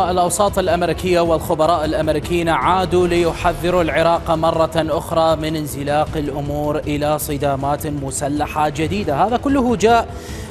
الأوساط الأمريكية والخبراء الأمريكيين عادوا ليحذروا العراق مرة أخرى من انزلاق الأمور إلى صدامات مسلحة جديدة. هذا كله جاء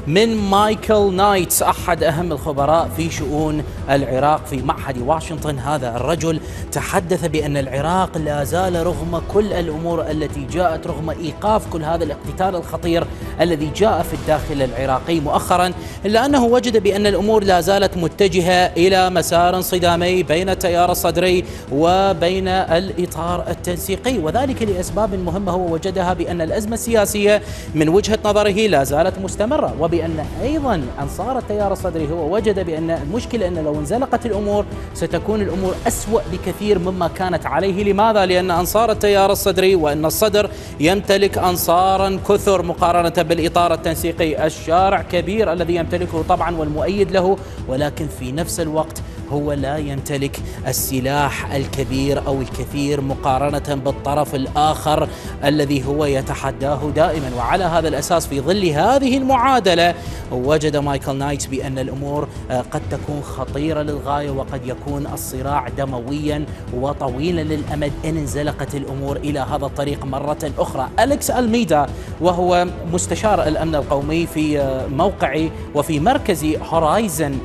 من مايكل نايتس أحد أهم الخبراء في شؤون العراق في معهد واشنطن. هذا الرجل تحدث بأن العراق لا زال رغم كل الأمور التي جاءت رغم إيقاف كل هذا الاقتتال الخطير الذي جاء في الداخل العراقي. مؤخرا إلا أنه وجد بأن الأمور لا زالت متجهة إلى مسار صدامي بين التيار الصدري وبين الإطار التنسيقي. وذلك لأسباب مهمة هو وجدها بأن الأزمة السياسية من وجهة نظره لا زالت مستمرة. وب بأن أيضا أنصار التيار الصدري هو وجد بأن المشكلة أن لو انزلقت الأمور ستكون الأمور أسوأ بكثير مما كانت عليه لماذا؟ لأن أنصار التيار الصدري وأن الصدر يمتلك أنصارا كثر مقارنة بالإطار التنسيقي الشارع كبير الذي يمتلكه طبعا والمؤيد له ولكن في نفس الوقت هو لا يمتلك السلاح الكبير أو الكثير مقارنة بالطرف الآخر الذي هو يتحداه دائما وعلى هذا الأساس في ظل هذه المعادلة وجد مايكل نايت بأن الأمور آه، قد تكون خطيرة للغاية وقد يكون الصراع دمويا وطويلا للأمد إن انزلقت الأمور إلى هذا الطريق مرة أخرى. الكس ألميدا وهو مستشار الأمن القومي في آه، موقع وفي مركز Horizon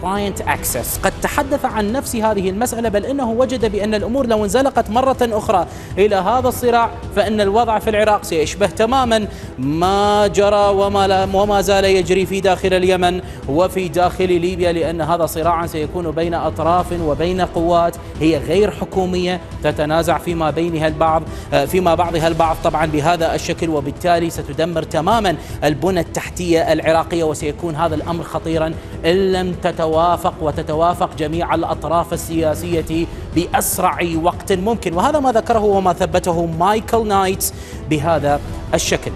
Client Access قد تحدث عن نفس هذه المسألة بل إنه وجد بأن الأمور لو انزلقت مرة أخرى إلى هذا الصراع فإن الوضع في العراق سيشبه تماما. ما جرى وما, لا وما زال يجري في داخل اليمن وفي داخل ليبيا لأن هذا صراعا سيكون بين أطراف وبين قوات هي غير حكومية تتنازع فيما بينها البعض فيما بعضها البعض طبعا بهذا الشكل. وبالتالي ستدمر تماما البنى التحتية العراقية وسيكون هذا الأمر خطيرا إن لم تتوافق وتتوافق جميع الأطراف السياسية بأسرع وقت ممكن. وهذا ما ذكره وما ثبته مايكل نايتس بهذا الشكل.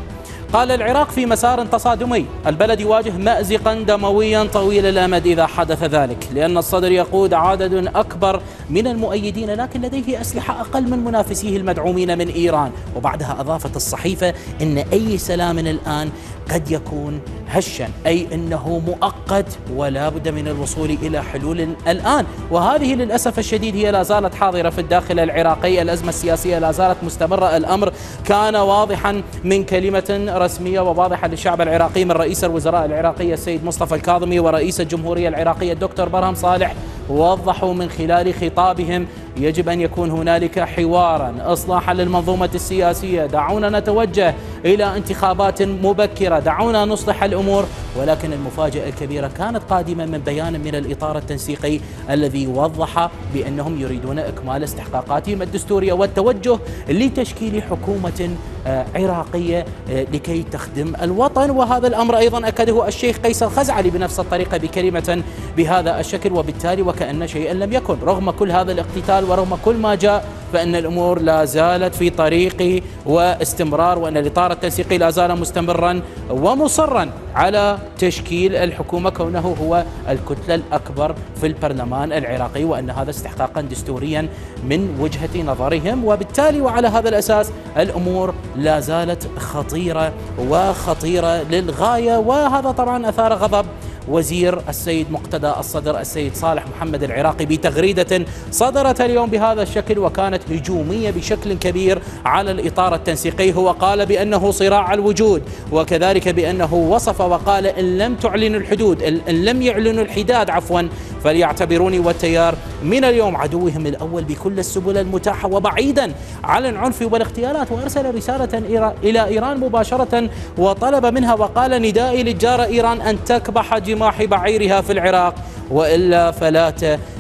قال العراق في مسار تصادمي. البلد يواجه مأزقا دمويا طويل الأمد إذا حدث ذلك لأن الصدر يقود عدد أكبر من المؤيدين لكن لديه أسلحة أقل من منافسيه المدعومين من إيران. وبعدها أضافت الصحيفة أن أي سلام الآن قد يكون هشا. أي أنه مؤقت ولا بد من الوصول إلى حلول الآن. وهذه للأسف الشديد هي لا زالت حاضرة في الداخل العراقي. الأزمة السياسية لا زالت مستمرة. الأمر كان واضحا من كلمة رسمية وواضحة للشعب العراقي من رئيس الوزراء العراقي السيد مصطفى الكاظمي ورئيس الجمهورية العراقية الدكتور برهم صالح. وضحوا من خلال خطابهم يجب أن يكون هنالك حوارا إصلاحا للمنظومة السياسية. دعونا نتوجه إلى انتخابات مبكرة. دعونا نصلح الأمور. ولكن المفاجأة الكبيرة كانت قادمة من بيان من الإطار التنسيقي الذي وضح بأنهم يريدون إكمال استحقاقاتهم الدستورية والتوجه لتشكيل حكومة آه، عراقية آه، لكي تخدم الوطن. وهذا الأمر أيضا أكده الشيخ قيس الخزعلي بنفس الطريقة بكلمة بهذا الشكل وبالتالي وكأن شيئا لم يكن. رغم كل هذا الاقتتال ورغم كل ما جاء فإن الأمور لا زالت في طريق واستمرار وأن الإطار التنسيقي لا زال مستمرا ومصرا على تشكيل الحكومة كونه هو الكتلة الأكبر في البرلمان العراقي وأن هذا استحقاقا دستوريا من وجهة نظرهم. وبالتالي وعلى هذا الأساس الأمور لا زالت خطيرة وخطيرة للغاية. وهذا طبعا أثار غضب وزير السيد مقتدى الصدر السيد صالح محمد العراقي بتغريدة صدرت اليوم بهذا الشكل وكانت هجومية بشكل كبير على الإطار التنسيقي. هو قال بأنه صراع الوجود وكذلك بأنه وصف وقال إن لم تعلنوا الحدود إن لم يعلنوا الحداد عفوا فليعتبروني والتيار من اليوم عدوهم الأول بكل السبل المتاحة وبعيدا عن العنف والاغتيالات. وأرسل رسالة إلى إيران مباشرة وطلب منها وقال ندائي للجارة إيران أن تكبح جماح بعيرها في العراق وإلا فلا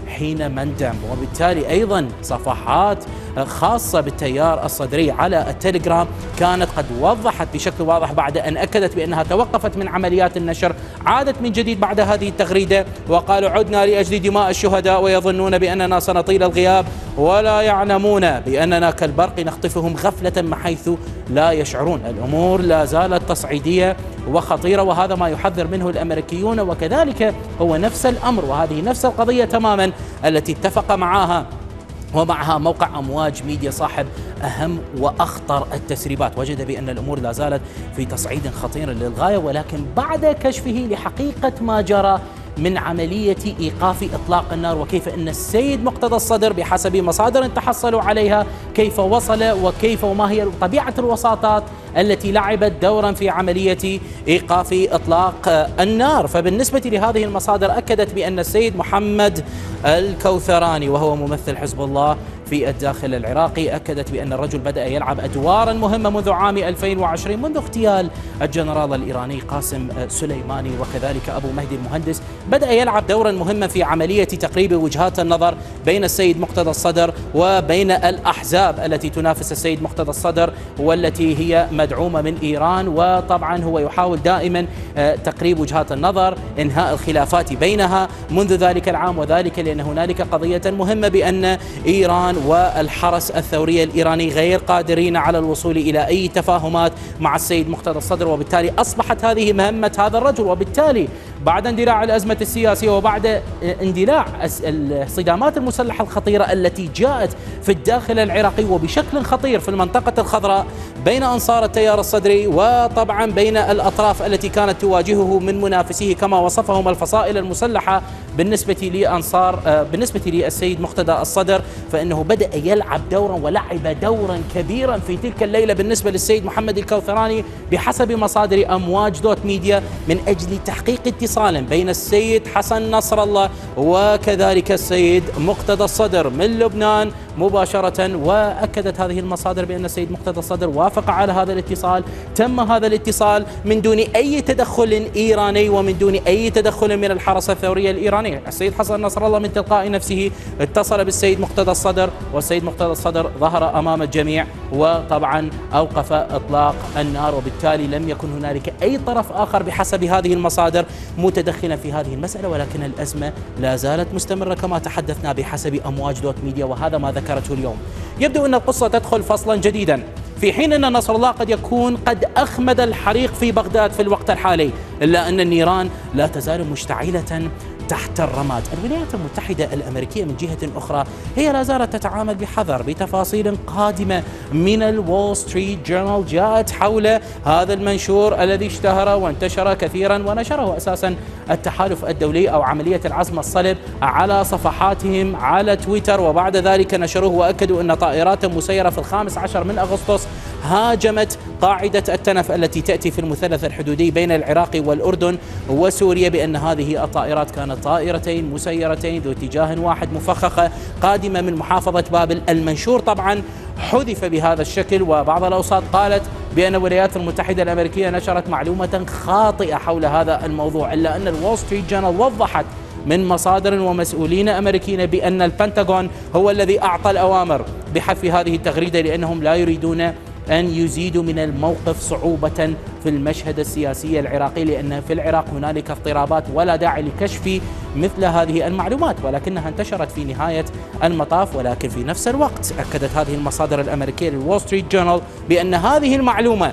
حين مندم وبالتالي أيضا صفحات خاصة بالتيار الصدري على التليجرام كانت قد وضحت بشكل واضح بعد أن أكدت بأنها توقفت من عمليات النشر عادت من جديد بعد هذه التغريدة وقالوا عدنا لأجل دماء الشهداء ويظنون بأننا سنطيل الغياب ولا يعلمون بأننا كالبرق نخطفهم غفلة من حيث لا يشعرون. الأمور لا زالت تصعيدية وخطيرة وهذا ما يحذر منه الأمريكيون وكذلك هو نفس الأمر وهذه نفس القضية تماما التي اتفق معها ومعها موقع أمواج ميديا صاحب أهم وأخطر التسريبات. وجد بأن الأمور لا زالت في تصعيد خطير للغاية ولكن بعد كشفه لحقيقة ما جرى من عملية إيقاف إطلاق النار وكيف أن السيد مقتدى الصدر بحسب مصادر تحصلوا عليها كيف وصل وكيف وما هي طبيعة الوساطات التي لعبت دورا في عملية إيقاف إطلاق النار. فبالنسبة لهذه المصادر أكدت بأن السيد محمد الكوثراني وهو ممثل حزب الله في الداخل العراقي أكدت بأن الرجل بدأ يلعب أدوارا مهمة منذ عام 2020 منذ اغتيال الجنرال الإيراني قاسم سليماني وكذلك أبو مهدي المهندس بدأ يلعب دورا مهما في عملية تقريب وجهات النظر بين السيد مقتدى الصدر وبين الأحزاب التي تنافس السيد مقتدى الصدر والتي هي مدعومة من إيران. وطبعا هو يحاول دائما آه، تقريب وجهات النظر إنهاء الخلافات بينها منذ ذلك العام وذلك لأن هنالك قضية مهمة بأن إيران والحرس الثوري الإيراني غير قادرين على الوصول إلى أي تفاهمات مع السيد مقتدى الصدر. وبالتالي أصبحت هذه مهمة هذا الرجل وبالتالي بعد اندلاع الأزمة السياسية وبعد اندلاع الصدامات المسلحة الخطيرة التي جاءت في الداخل العراقي وبشكل خطير في المنطقة الخضراء بين أنصار التيار الصدري وطبعا بين الأطراف التي كانت تواجهه من منافسيه كما وصفهم الفصائل المسلحة بالنسبة لأنصار آه، بالنسبة للسيد مقتدى الصدر فإنه بدأ يلعب دورا ولعب دورا كبيرا في تلك الليلة بالنسبة للسيد محمد الكوثراني بحسب مصادر أمواج دوت ميديا من أجل تحقيق اتصال بين السيد حسن نصر الله وكذلك السيد مقتدى الصدر من لبنان مباشرة وأكدت هذه المصادر بأن السيد مقتدى الصدر وافق على هذا الاتصال. تم هذا الاتصال من دون أي تدخل إيراني ومن دون أي تدخل من الحرس الثوري الإيراني. السيد حسن نصر الله من تلقاء نفسه اتصل بالسيد مقتدى الصدر والسيد مقتدى الصدر ظهر أمام الجميع وطبعا أوقف إطلاق النار وبالتالي لم يكن هنالك أي طرف آخر بحسب هذه المصادر متدخلا في هذه المسألة. ولكن الأزمة لا زالت مستمرة كما تحدثنا بحسب أمواج دوت ميديا. وهذا ما ذكرته اليوم. يبدو أن القصة تدخل فصلا جديدا في حين أن نصر الله قد يكون قد أخمد الحريق في بغداد في الوقت الحالي. إلا أن النيران لا تزال مشتعلة تحت الرماد. الولايات المتحدة الأمريكية من جهة أخرى هي لا زالت تتعامل بحذر بتفاصيل قادمة من الول ستريت جورنال جاءت حول هذا المنشور الذي اشتهر وانتشر كثيرا ونشره أساسا التحالف الدولي أو عملية العزم الصلب على صفحاتهم على تويتر. وبعد ذلك نشروه وأكدوا أن طائرات مسيرة في الخامس عشر من أغسطس هاجمت قاعدة التنف التي تأتي في المثلث الحدودي بين العراق والأردن وسوريا بأن هذه الطائرات كانت طائرتين مسيرتين ذو اتجاه واحد مفخخة قادمة من محافظة بابل المنشور. طبعا حذف بهذا الشكل وبعض الأوساط قالت بأن الولايات المتحدة الأمريكية نشرت معلومة خاطئة حول هذا الموضوع إلا أن الول ستريت جورنال وضحت من مصادر ومسؤولين أمريكيين بأن البنتاغون هو الذي أعطى الأوامر بحذف هذه التغريدة لأنهم لا يريدون أن يزيدوا من الموقف صعوبة في المشهد السياسي العراقي لأن في العراق هنالك اضطرابات ولا داعي لكشف مثل هذه المعلومات ولكنها انتشرت في نهاية المطاف ولكن في نفس الوقت أكدت هذه المصادر الأمريكية للول ستريت جورنال بأن هذه المعلومة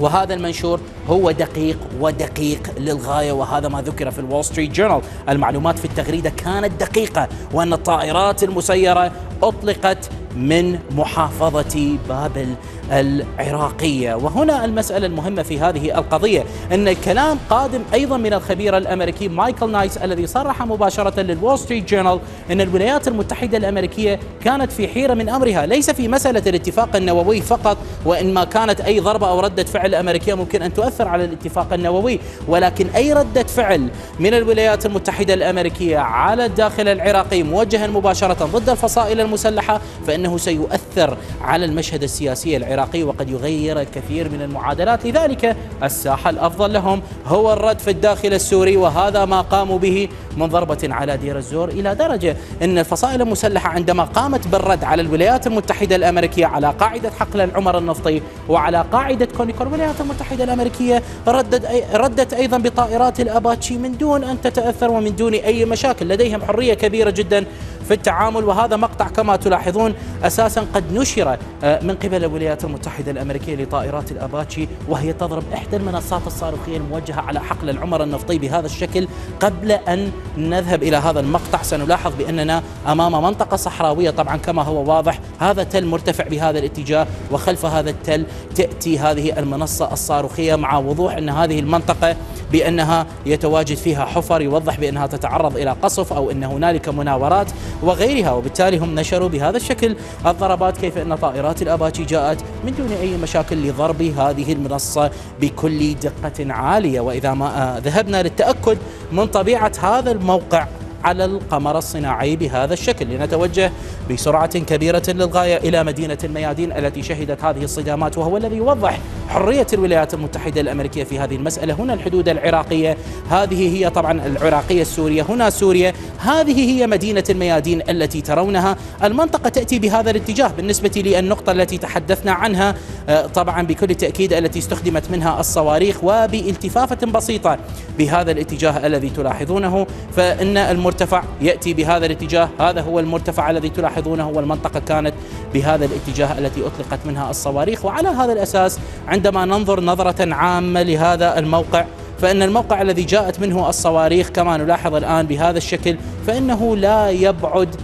وهذا المنشور هو دقيق ودقيق للغاية وهذا ما ذكر في الول ستريت جورنال. المعلومات في التغريدة كانت دقيقة وأن الطائرات المسيرة أطلقت من محافظة بابل. العراقية. وهنا المسألة المهمة في هذه القضية أن الكلام قادم أيضا من الخبير الأمريكي مايكل نايتس الذي صرح مباشرة للول ستريت جورنال أن الولايات المتحدة الأمريكية كانت في حيرة من أمرها. ليس في مسألة الاتفاق النووي فقط وإن ما كانت أي ضربة أو ردة فعل أمريكية ممكن أن تؤثر على الاتفاق النووي ولكن أي ردة فعل من الولايات المتحدة الأمريكية على الداخل العراقي موجها مباشرة ضد الفصائل المسلحة فإنه سيؤثر على المشهد السياسي العراقي. العراقي وقد يغير الكثير من المعادلات. لذلك الساحة الأفضل لهم. هو الرد في الداخل السوري وهذا ما قاموا به من ضربة على دير الزور إلى درجة أن الفصائل المسلحة عندما قامت بالرد على الولايات المتحدة الأمريكية على قاعدة حقل العمر النفطي وعلى قاعدة كونيكور الولايات المتحدة الأمريكية ردت, ردت أيضا بطائرات الأباتشي من دون أن تتأثر ومن دون أي مشاكل. لديهم حرية كبيرة جدا في التعامل وهذا مقطع كما تلاحظون أساسا قد نشر آه، من قبل الولايات المتحدة الأمريكية لطائرات الأباتشي وهي تضرب إحدى المنصات الصاروخية الموجهة على حقل العمر النفطي بهذا الشكل. قبل أن نذهب إلى هذا المقطع سنلاحظ بأننا أمام منطقة صحراوية طبعا كما هو واضح هذا تل مرتفع بهذا الاتجاه وخلف هذا التل تأتي هذه المنصة الصاروخية مع وضوح أن هذه المنطقة بأنها يتواجد فيها حفر يوضح بأنها تتعرض إلى قصف أو أن هنالك مناورات. وغيرها وبالتالي هم نشروا بهذا الشكل الضربات كيف أن طائرات الأباتشي جاءت من دون أي مشاكل لضرب هذه المنصة بكل دقة عالية. وإذا ما ذهبنا للتأكد من طبيعة هذا الموقع على القمر الصناعي بهذا الشكل لنتوجه بسرعة كبيرة للغاية إلى مدينة الميادين التي شهدت هذه الصدامات وهو الذي يوضح حرية الولايات المتحدة الأمريكية في هذه المسألة. هنا الحدود العراقية هذه هي طبعا العراقية السورية. هنا سوريا هذه هي مدينة الميادين التي ترونها. المنطقة تأتي بهذا الاتجاه بالنسبة للنقطة التي تحدثنا عنها آه، طبعا بكل تأكيد التي استخدمت منها الصواريخ وبالتفافة بسيطة بهذا الاتجاه الذي تلاحظونه فإن المرتفع يأتي بهذا الاتجاه. هذا هو المرتفع الذي تلاحظونه والمنطقة كانت بهذا الاتجاه التي أطلقت منها الصواريخ. وعلى هذا الأساس عندما ننظر نظرة عامة لهذا الموقع فإن الموقع الذي جاءت منه الصواريخ كما نلاحظ الآن بهذا الشكل فإنه لا يبعد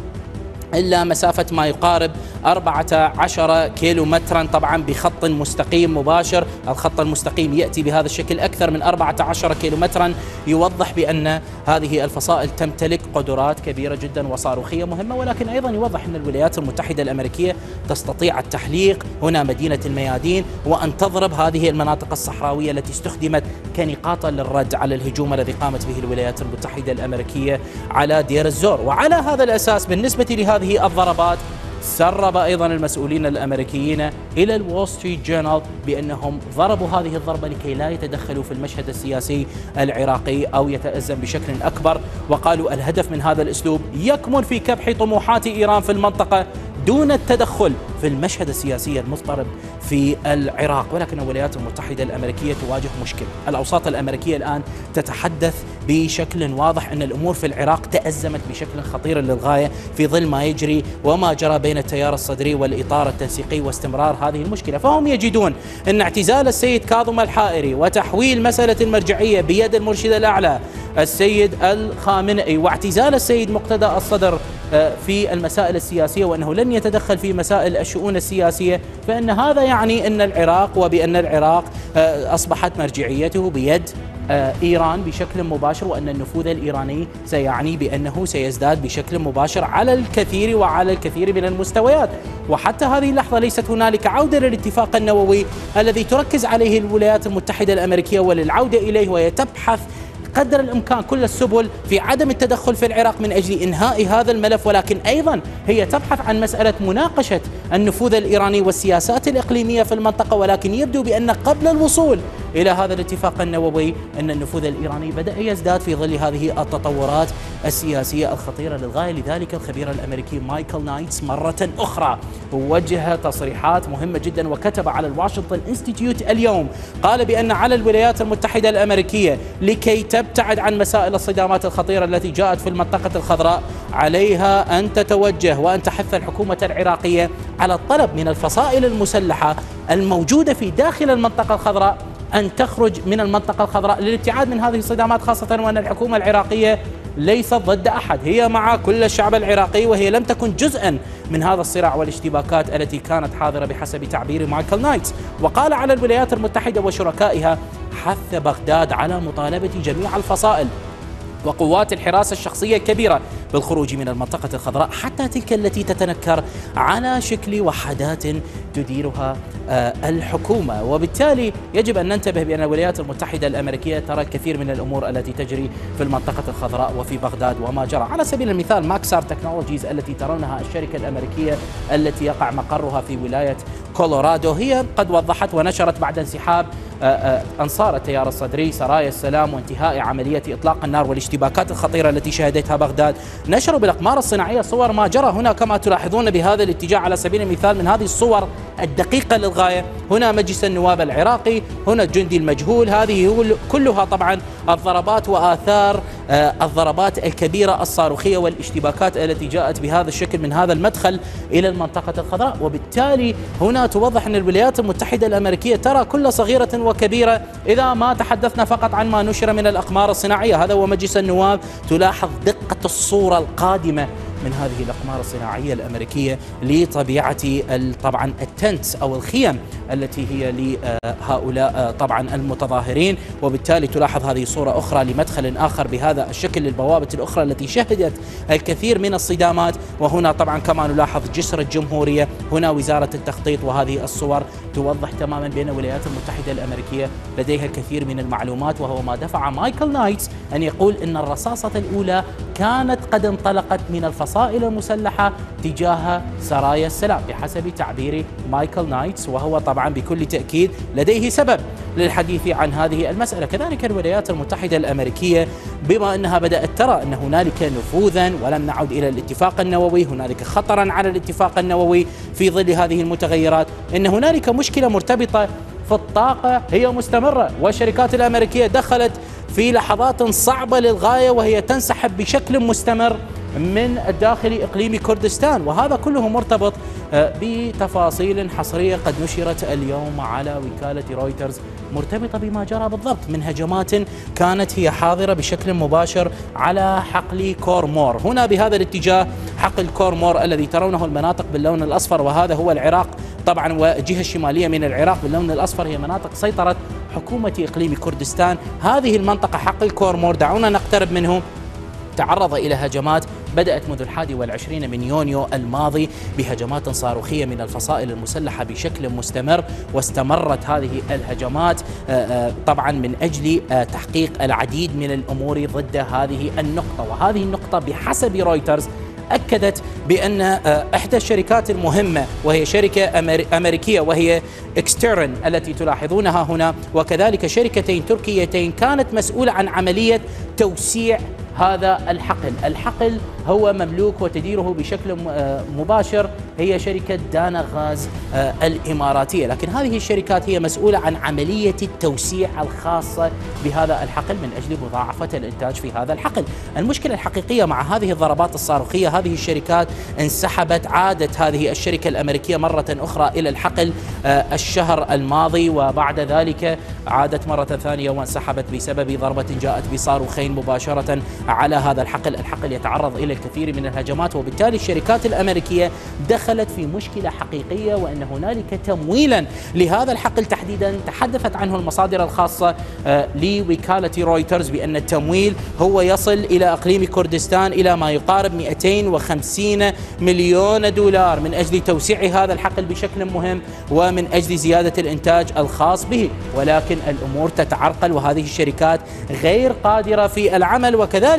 إلا مسافة ما يقارب 14 كيلو مترا طبعا بخط مستقيم مباشر. الخط المستقيم يأتي بهذا الشكل أكثر من 14 كيلو مترا يوضح بأن هذه الفصائل تمتلك قدرات كبيرة جدا وصاروخية مهمة ولكن أيضا يوضح أن الولايات المتحدة الأمريكية تستطيع التحليق. هنا مدينة الميادين وأن تضرب هذه المناطق الصحراوية التي استخدمت كنقاطا للرد على الهجوم الذي قامت به الولايات المتحدة الأمريكية على دير الزور. وعلى هذا الأساس بالنسبة لهذه الضربات سرب أيضا المسؤولين الأمريكيين إلى الول ستريت جورنال بأنهم ضربوا هذه الضربة لكي لا يتدخلوا في المشهد السياسي العراقي أو يتأزم بشكل أكبر. وقالوا الهدف من هذا الأسلوب يكمن في كبح طموحات إيران في المنطقة دون التدخل في المشهد السياسي المضطرب في العراق ولكن الولايات المتحدة الأمريكية تواجه مشكلة. الأوساط الأمريكية الآن تتحدث بشكل واضح أن الأمور في العراق تأزمت بشكل خطير للغاية في ظل ما يجري وما جرى بين التيار الصدري والإطار التنسيقي واستمرار هذه المشكلة. فهم يجدون أن اعتزال السيد كاظم الحائري وتحويل مسألة المرجعية بيد المرشد الأعلى السيد الخامنئي واعتزال السيد مقتدى الصدر في المسائل السياسية وأنه لن يتدخل في مسائل الشؤون السياسية فإن هذا يعني أن العراق وبأن العراق آه، أصبحت مرجعيته بيد آه، إيران بشكل مباشر وأن النفوذ الإيراني سيعني بأنه سيزداد بشكل مباشر على الكثير وعلى الكثير من المستويات. وحتى هذه اللحظة ليست هنالك عودة للاتفاق النووي الذي تركز عليه الولايات المتحدة الأمريكية وللعودة إليه وهي تبحث قدر الإمكان كل السبل في عدم التدخل في العراق من أجل إنهاء هذا الملف ولكن أيضا هي تبحث عن مسألة مناقشة النفوذ الإيراني والسياسات الإقليمية في المنطقة ولكن يبدو بأن قبل الوصول إلى هذا الاتفاق النووي أن النفوذ الإيراني بدأ يزداد في ظل هذه التطورات السياسية الخطيرة للغاية. لذلك الخبير الأمريكي مايكل نايتس مرة أخرى وجه تصريحات مهمة جدا وكتب على ال Washington Institute اليوم. قال بأن على الولايات المتحدة الأمريكية لكي تبتعد عن مسائل الصدامات الخطيرة التي جاءت في المنطقة الخضراء عليها أن تتوجه وأن تحث الحكومة العراقية على الطلب من الفصائل المسلحة الموجودة في داخل المنطقة الخضراء أن تخرج من المنطقة الخضراء للابتعاد من هذه الصدامات خاصة وأن الحكومة العراقية ليست ضد أحد. هي مع كل الشعب العراقي وهي لم تكن جزءا من هذا الصراع والاشتباكات التي كانت حاضرة بحسب تعبير مايكل نايتس وقال على الولايات المتحدة وشركائها حث بغداد على مطالبة جميع الفصائل وقوات الحراسة الشخصية الكبيرة بالخروج من المنطقة الخضراء حتى تلك التي تتنكر على شكل وحدات تديرها آه، الحكومة. وبالتالي يجب أن ننتبه بأن الولايات المتحدة الأمريكية ترى الكثير من الأمور التي تجري في المنطقة الخضراء وفي بغداد وما جرى. على سبيل المثال ماكسار تكنولوجيز التي ترونها الشركة الأمريكية التي يقع مقرها في ولاية كولورادو. هي قد وضحت ونشرت بعد انسحاب آه، آه، أنصار التيار الصدري. سرايا السلام وانتهاء عملية إطلاق النار والاشتباكات الخطيرة التي شهدتها بغداد. نشروا بالأقمار الصناعية صور ما جرى هنا. كما تلاحظون بهذا الاتجاه على سبيل المثال من هذه الصور الدقيقة للغاية هنا مجلس النواب العراقي هنا الجندي المجهول. هذه كلها طبعا الضربات وآثار الضربات الكبيرة الصاروخية والاشتباكات التي جاءت بهذا الشكل من هذا المدخل إلى المنطقة الخضراء. وبالتالي هنا توضح أن الولايات المتحدة الأمريكية ترى كل صغيرة وكبيرة إذا ما تحدثنا فقط عن ما نشر من الأقمار الصناعية. هذا هو مجلس النواب. تلاحظ دقة الصورة القادمة من هذه الأقمار الصناعية الأمريكية لطبيعة طبعا التنتس أو الخيم التي هي لهؤلاء طبعا المتظاهرين. وبالتالي تلاحظ هذه صورة أخرى لمدخل آخر بهذا الشكل للبوابة الأخرى التي شهدت الكثير من الصدامات. وهنا طبعا كما نلاحظ جسر الجمهورية هنا وزارة التخطيط. وهذه الصور توضح تماما بأن الولايات المتحدة الأمريكية لديها الكثير من المعلومات. وهو ما دفع مايكل نايتس أن يقول أن الرصاصة الأولى كانت قد انطلقت من الفصائل المسلحة تجاه سرايا السلام بحسب تعبير مايكل نايتس وهو طبعا بكل تأكيد لديه سبب للحديث عن هذه المسألة. كذلك الولايات المتحدة الأمريكية بما أنها بدأت ترى أن هنالك نفوذا ولم نعد إلى الاتفاق النووي هنالك خطرا على الاتفاق النووي في ظل هذه المتغيرات أن هنالك مشكلة مرتبطة في الطاقة هي مستمرة. والشركات الأمريكية دخلت في لحظات صعبة للغاية وهي تنسحب بشكل مستمر من الداخل إقليم كردستان وهذا كله مرتبط آه، بتفاصيل حصرية قد نشرت اليوم على وكالة رويترز مرتبطة بما جرى بالضبط من هجمات كانت هي حاضرة بشكل مباشر على حقل كورمور. هنا بهذا الاتجاه حقل كورمور الذي ترونه المناطق باللون الأصفر وهذا هو العراق طبعا والجهة الشمالية من العراق باللون الأصفر هي مناطق سيطرة حكومة إقليم كردستان. هذه المنطقة حقل كورمور دعونا نقترب منه. تعرض إلى هجمات بدأت منذ الحادي والعشرين من يونيو الماضي بهجمات صاروخية من الفصائل المسلحة بشكل مستمر واستمرت هذه الهجمات آه، آه، طبعا من أجل آه، تحقيق العديد من الأمور ضد هذه النقطة. وهذه النقطة بحسب رويترز أكدت بأن إحدى الشركات المهمة وهي شركة أمريكية وهي Exterran التي تلاحظونها هنا وكذلك شركتين تركيتين كانت مسؤولة عن عملية توسيع هذا الحقل. الحقل هو مملوك وتديره بشكل آه، مباشر هي شركة دانا غاز آه، الإماراتية. لكن هذه الشركات هي مسؤولة عن عملية التوسيع الخاصة بهذا الحقل من أجل مضاعفة الإنتاج في هذا الحقل. المشكلة الحقيقية مع هذه الضربات الصاروخية هذه الشركات انسحبت عادت هذه الشركة الأمريكية مرة أخرى إلى الحقل آه، الشهر الماضي وبعد ذلك عادت مرة ثانية وانسحبت بسبب ضربة جاءت بصاروخين مباشرة على هذا الحقل. الحقل يتعرض إلى الكثير من الهجمات وبالتالي الشركات الأمريكية دخلت في مشكلة حقيقية وأن هنالك تمويلا لهذا الحقل تحديدا. تحدثت عنه المصادر الخاصة آه، لوكالة رويترز بأن التمويل هو يصل إلى أقليم كردستان إلى ما يقارب 250 مليون دولار. من أجل توسيع هذا الحقل بشكل مهم ومن أجل زيادة الإنتاج الخاص به. ولكن الأمور تتعرقل وهذه الشركات غير قادرة في العمل. وكذلك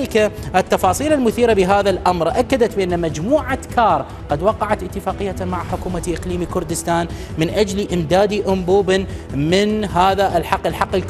التفاصيل المثيرة بهذا الأمر أكدت بأن مجموعة كار قد وقعت اتفاقية مع حكومة إقليم كردستان من أجل إمداد أنبوب من هذا الحقل حقل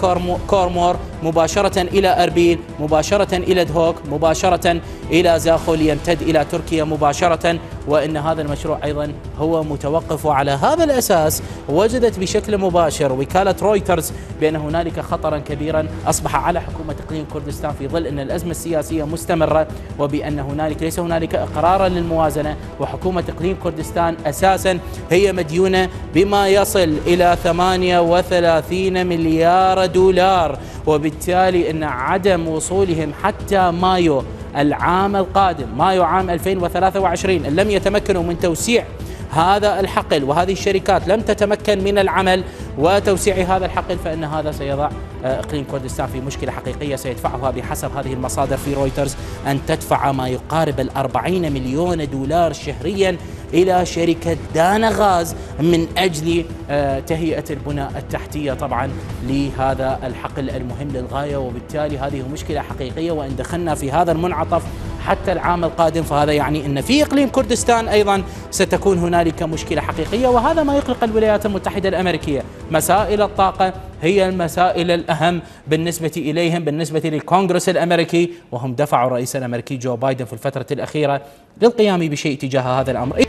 كورمور مباشرة إلى أربيل مباشرة إلى دهوك مباشرة إلى زاخو ليمتد إلى تركيا مباشرة وأن هذا المشروع أيضا هو متوقف وعلى هذا الأساس وجدت بشكل مباشر وكالة رويترز بأن هنالك خطرا كبيرا أصبح على حكومة إقليم كردستان في ظل أن الأزمة السياسية مستمرة وبأن هنالك ليس هنالك إقرارا للموازنة وحكومة إقليم كردستان أساسا هي مديونة بما يصل إلى 38 مليار دولار وبالتالي أن عدم وصولهم حتى مايو العام القادم مايو عام 2023 إن لم يتمكنوا من توسيع هذا الحقل وهذه الشركات لم تتمكن من العمل وتوسيع هذا الحقل فإن هذا سيضع آه، إقليم كردستان في مشكلة حقيقية سيدفعها بحسب هذه المصادر في رويترز أن تدفع ما يقارب الأربعين مليون دولار شهريا إلى شركة دانا غاز من أجل آه، تهيئة البنى التحتية. طبعا لهذا الحقل المهم للغاية وبالتالي هذه مشكلة حقيقية وإن دخلنا في هذا المنعطف حتى العام القادم فهذا يعني أن في إقليم كردستان أيضا ستكون هنالك مشكلة حقيقية وهذا ما يقلق الولايات المتحدة الأمريكية. مسائل الطاقة هي المسائل الأهم بالنسبة إليهم بالنسبة للكونغرس الأمريكي وهم دفعوا الرئيس الأمريكي جو بايدن في الفترة الأخيرة للقيام بشيء تجاه هذا الأمر.